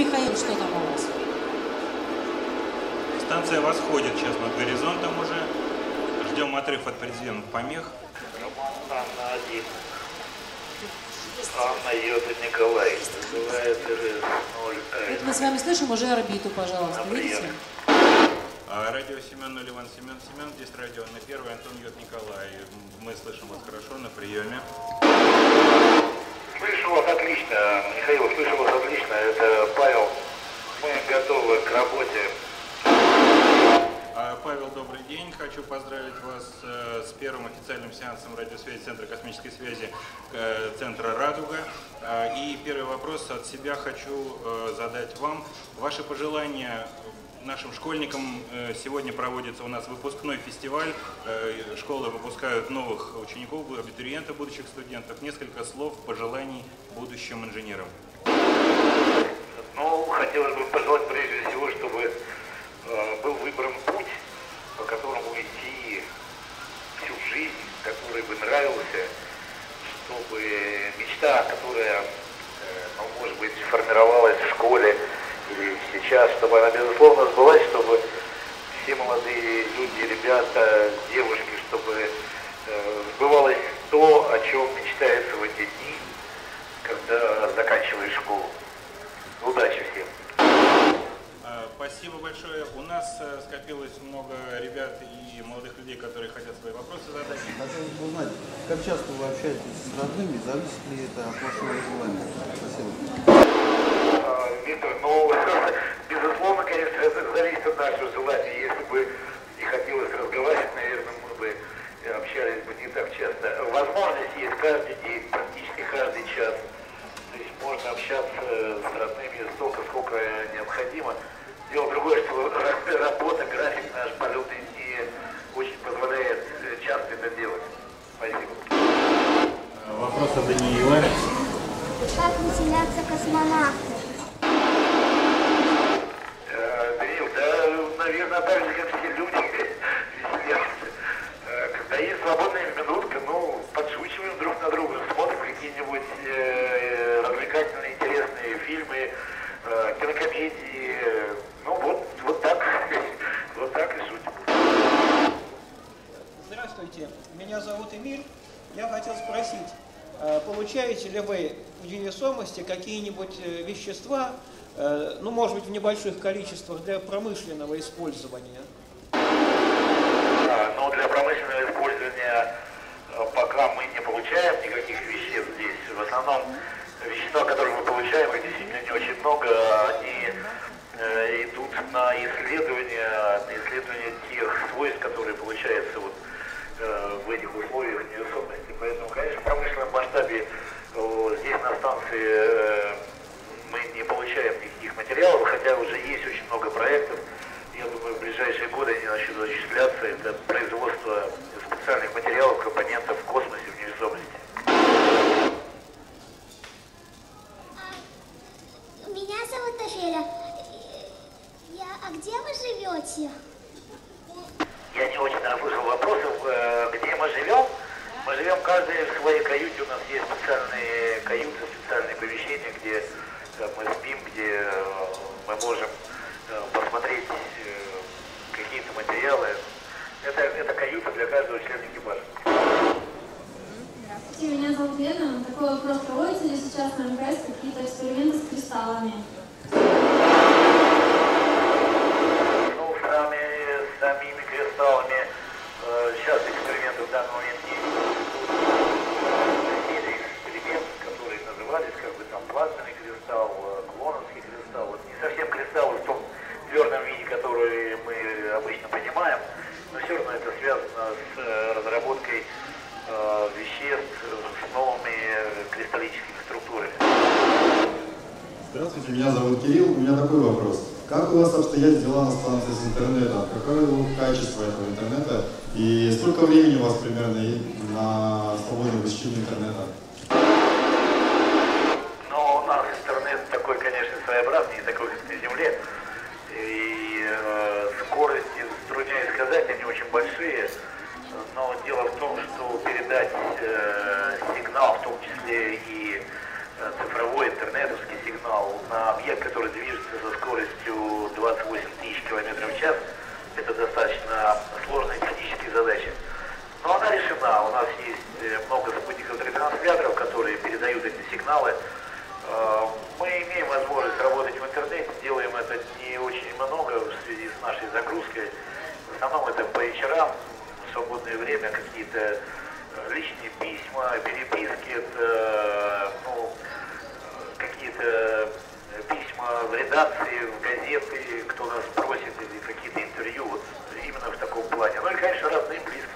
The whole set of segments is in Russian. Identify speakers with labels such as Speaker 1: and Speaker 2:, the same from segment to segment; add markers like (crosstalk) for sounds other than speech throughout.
Speaker 1: Михаил, что там у вас?
Speaker 2: Станция восходит сейчас над горизонтом уже. Ждем отрыв от президентных помех.
Speaker 3: Роман Анна 1. Анна Йота Николай. Вызывает РС 0.
Speaker 1: Вот мы с вами слышим уже орбиту, пожалуйста. Видите?
Speaker 2: А, Радио Семен Иван Семен Семен, здесь радио на первый, Антон Йод Николай. Мы слышим вас хорошо на приеме.
Speaker 3: Отлично, Михаил, слышу вас отлично. Это Павел. Мы готовы к работе.
Speaker 2: А, Павел, добрый день. Хочу поздравить вас э, с первым официальным сеансом радиосвязи Центра космической связи э, Центра «Радуга». А, И первый вопрос от себя хочу э, задать вам. Ваши пожелания нашим школьникам. Э, Сегодня проводится у нас выпускной фестиваль. Э, Школы выпускают новых учеников, абитуриентов, будущих студентов. Несколько слов пожеланий будущим инженерам.
Speaker 3: Ну, хотелось бы пожелать прежде всего, чтобы э, был выбран путь, по которому идти всю жизнь, который бы нравился, чтобы мечта, которая, ну, может быть, формировалась в школе или сейчас, чтобы она, безусловно, сбылась, чтобы все молодые люди, ребята, девушки, чтобы э, сбывалось то, о чем мечтается в эти дни, когда заканчиваешь школу. Удачи всем.
Speaker 2: А, Спасибо большое. У нас э, скопилось много ребят и молодых людей, которые хотят свои вопросы задать.
Speaker 4: Хотелось бы узнать, как часто вы общаетесь с родными, зависит ли это от вашего желания? Спасибо.
Speaker 3: Виктор, ну, (laughs) безусловно, конечно, это зависит от нашего желания. Если бы не хотелось разговаривать, наверное, мы бы общались бы не так часто. Возможность есть каждый день, практически каждый час. То есть можно общаться с родными столько, сколько необходимо. Дело другое, что ра- (laughs) работа, график наш, полеты не очень позволяет э, часто это делать. Спасибо.
Speaker 2: Вопрос от Даниила.
Speaker 5: Как выселяться космонавты?
Speaker 3: Э, Данил, да, наверное, так же, как все люди, веселятся. Э, Когда есть свободная минутка, ну, подшучиваем друг на друга, смотрим какие-нибудь э, развлекательные, интересные фильмы, э, кинокомедии. Ну, вот, вот так, вот так и шутим.
Speaker 6: Здравствуйте, меня зовут Эмиль. Я хотел спросить, э, получаете ли вы в невесомости какие-нибудь э, вещества, э, ну, может быть, в небольших количествах для промышленного использования?
Speaker 3: Да, но для промышленного использования пока мы не получаем никаких веществ здесь. В основном вещества, которые мы получаем, их действительно не очень много, они идут на исследование, на исследование тех свойств, которые получаются вот, в этих условиях невесомости. Поэтому, конечно, в промышленном масштабе э, здесь на станции э, мы не получаем никаких материалов, хотя уже есть очень много проектов. Я думаю, в ближайшие годы они начнут осуществляться. Это производство специальных материалов, компонентов в космосе, в невесомости.
Speaker 5: Меня зовут Офеля. Я... А где вы живете?
Speaker 3: Я не очень расслышал вопросов, э, где мы живем. Мы живем каждый в своей каюте. У нас есть специальные каюты, специальные помещения, где э, мы спим, где э, мы можем э, посмотреть э, какие-то материалы. Это, это каюта для каждого члена экипажа.
Speaker 7: Здравствуйте, меня зовут Лена. Такой вопрос, проводите ли сейчас на МКС какие-то эксперименты с кристаллами?
Speaker 3: Ну, с нами, с самими кристаллами, э, сейчас эксперименты в данный момент не идут. Были эксперименты, которые назывались как бы там плазменный кристалл, э, клоновский кристалл. Вот не совсем кристаллы в том твердом виде, который мы обычно понимаем, но все равно это связано с э, разработкой э, веществ с новыми э, кристаллическими структурами.
Speaker 8: Здравствуйте, меня зовут Кирилл. У меня такой вопрос. Как у вас обстоят дела на станции с интернетом? Какое качество этого интернета? И сколько времени у вас примерно на свободное посещение интернета?
Speaker 3: Но у нас интернет такой, конечно, своеобразный, не такой, как на Земле. И э, скорости, затрудняюсь сказать, они очень большие. Но дело в том, что передать э, сигнал, в том числе и э, цифровой интернетовский сигнал на объект, который движется со скоростью 28 тысяч километров в час. Это достаточно сложная техническая задача. Но она решена. У нас есть э, много спутниковых ретрансляторов, которые передают эти сигналы. Э, Мы имеем возможность работать в интернете, делаем это не очень много в связи с нашей загрузкой. В основном это по вечерам, в свободное время какие-то э, личные письма, переписки, это э, ну, э, какие-то э, письма редакции, в газеты, кто нас просит, или какие-то интервью, вот именно в таком плане. Ну и, конечно, родные, близкие.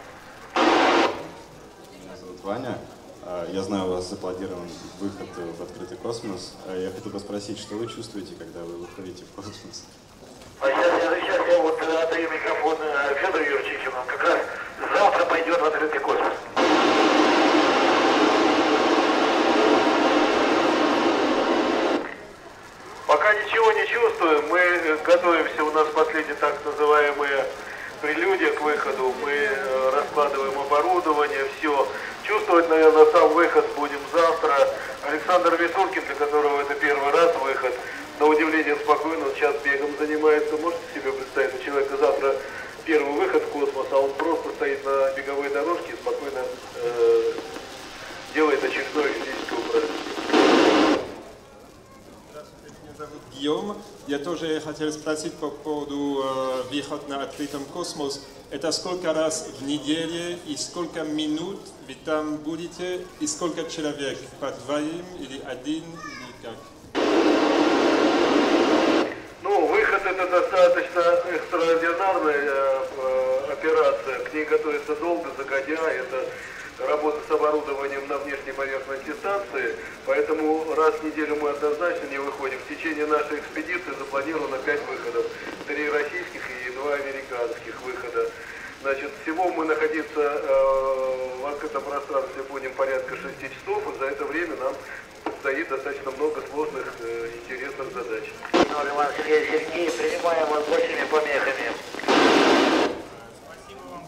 Speaker 8: Меня зовут Ваня. А, Я знаю, у вас запланирован выход в открытый космос. А Я хотел бы спросить, что вы чувствуете, когда вы выходите в космос?
Speaker 3: А сейчас, я, сейчас я вот э, отдаю микрофон э, Федору Юрчевичу, он как раз завтра пойдет в открытый космос.
Speaker 9: Ничего не чувствуем, мы э, готовимся, у нас последняя так называемая прелюдия к выходу, мы э, раскладываем оборудование, все. Чувствовать, наверное, сам выход будем завтра. Александр Висулкин, для которого это первый раз выход, на удивление спокойно, он сейчас бегом занимается. Можете себе представить, у человека завтра первый выход в космос, а он просто стоит на беговой дорожке и спокойно э, делает очередное физическое упражнение.
Speaker 10: Гийом. Я тоже хотел спросить по поводу э, выхода на открытом космос. Это сколько раз в неделе и сколько минут вы там будете и сколько человек? По двоим или один или как?
Speaker 9: Ну, выход это достаточно экстраординарная э, э, операция. К ней готовится долго, загодя. Это работа с оборудованием на внешней поверхности станции. Поэтому раз в неделю мы однозначно не выходим. В течение нашей экспедиции запланировано 5 выходов. Три российских и два американских выхода. Значит, всего мы находиться э, в открытом пространстве будем порядка 6 часов, и за это время нам предстоит достаточно много сложных, э, интересных задач.
Speaker 3: Иван Сергей Сергей, принимаем вас большими помехами.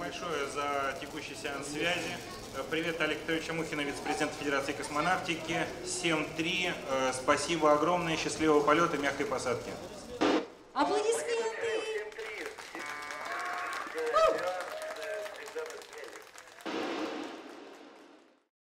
Speaker 2: Большое за текущий сеанс связи. Э, Привет, Олег Петрович Мухина, вице-президент Федерации космонавтики. 7-3. Э, Спасибо огромное, счастливого полета, мягкой посадки.
Speaker 1: Аплодисменты.